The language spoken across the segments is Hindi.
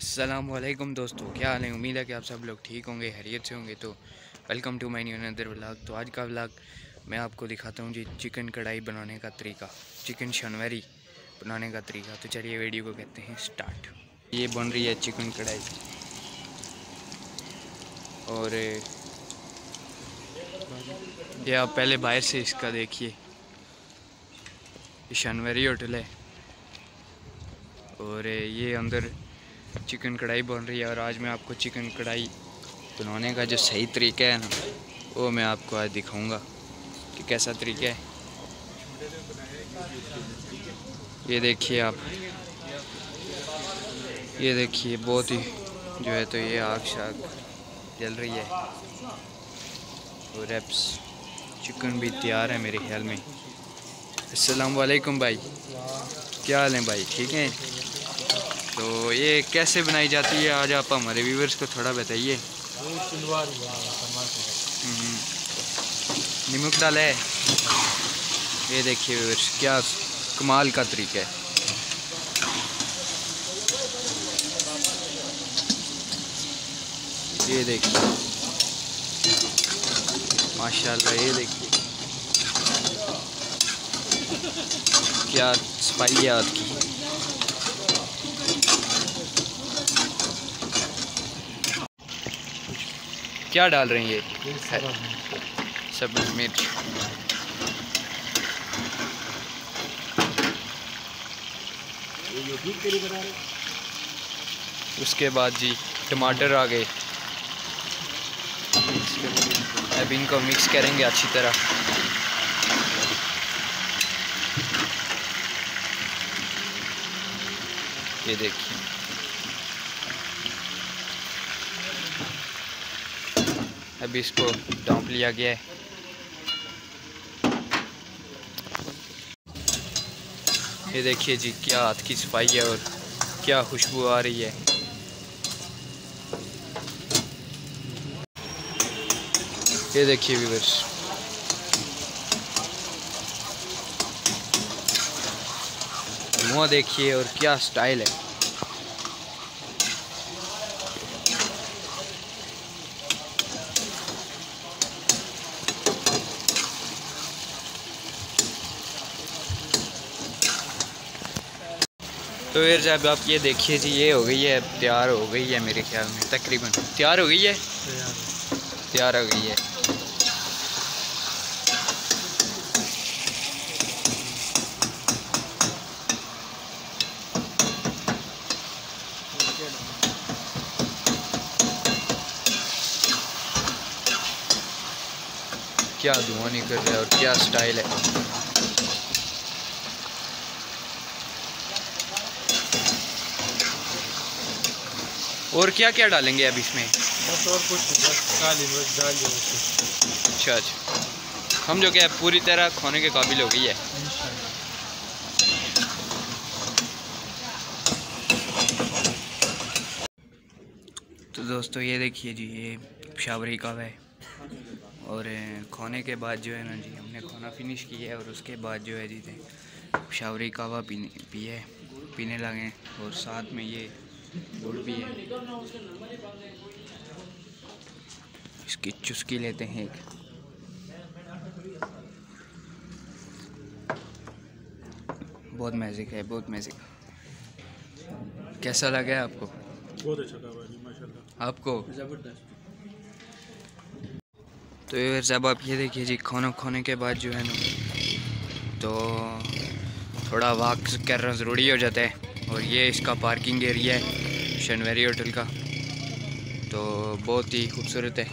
असलम दोस्तों, क्या हाल है? उम्मीद है कि आप सब लोग ठीक होंगे, हैरियत से होंगे तो welcome to my new another vlog तो आज का व्लॉग मैं आपको दिखाता हूँ जी चिकन कढ़ाई बनाने का तरीका, चिकन शनवरी बनाने का तरीका। तो चलिए वीडियो को कहते हैं स्टार्ट ये बन रही है चिकन कढ़ाई। और, ये आप पहले बाहर से इसका देखिए। शनवरी होटल है। और ये अंदर चिकन कढ़ाई बन रही है और आज मैं आपको चिकन कढ़ाई बनाने का जो सही तरीका है ना, वो मैं आपको आज दिखाऊँगा कि कैसा तरीका है। ये देखिए आप, ये देखिए बहुत ही जो है तो ये आग शाग जल रही है और रेप्स चिकन भी तैयार है मेरे ख्याल में। अस्सलाम वालेकुम भाई, क्या हाल है भाई, ठीक है? तो ये कैसे बनाई जाती है? आज आप हमारे व्यूवर्स को थोड़ा बताइए। हम्म। नमक डाला है। ये देखिए व्यूवर्स क्या कमाल का तरीका है। ये देखिए। माशाल्लाह, ये देखिए। क्या सफ़ाई है क्या डाल रहे हैं ये? सब मिर्च। उसके बाद जी टमाटर आ गए। अब इनको मिक्स करेंगे अच्छी तरह। ये देखिए। अभी इसको डोंप लिया गया है। ये देखिए जी, क्या हाथ की सफ़ाई है और क्या खुशबू आ रही है। ये देखिए व्यूवर्स मुँह देखिए और क्या स्टाइल है। तो फिर जब आप ये देखिए जी ये हो गई है तैयार हो गई है मेरे ख्याल में तकरीबन। तैयार हो गई है? तैयार। हो गई है। क्या धुआँ निकल रहा है और क्या स्टाइल है। और क्या क्या डालेंगे अब इसमें? बस और कुछ बस काली मिर्च डाल अच्छा अच्छा। हम जो क्या पूरी तरह खाने के काबिल हो गई है। तो दोस्तों ये देखिए जी ये शावरी कावा है। और खाने के बाद जो है ना जी हमने खाना फिनिश किया है और उसके बाद जो है जी शावरी कावा पीने पिए पीने लगे और साथ में ये भी है। इसकी चुस्की लेते हैं एक। बहुत मैजिक है बहुत मैजिक कैसा लगा है आपको? बहुत अच्छा माशाल्लाह। आपको? ज़बरदस्त। तो यार जब आप ये देखिए जी खाना खाने के बाद जो है ना तो थोड़ा वाक करना ज़रूरी हो जाता है। और ये इसका पार्किंग एरिया है, शनवेरी होटल का। तो बहुत ही खूबसूरत है।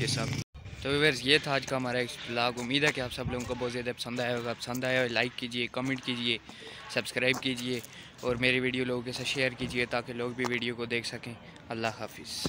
ये सब। तो व्यवर्स ये था आज का हमारा एक ब्लॉग उम्मीद है कि आप सब लोगों को बहुत ज़्यादा पसंद आया होगा। पसंद आया हो लाइक कीजिए कमेंट कीजिए सब्सक्राइब कीजिए और मेरी वीडियो लोगों के साथ शेयर कीजिए ताकि लोग भी वीडियो को देख सकें। अल्लाह हाफिज़।